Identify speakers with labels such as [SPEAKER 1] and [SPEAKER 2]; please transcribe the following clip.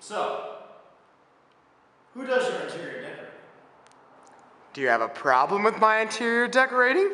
[SPEAKER 1] So, who does your interior decorating?
[SPEAKER 2] Do you have a problem with my interior decorating?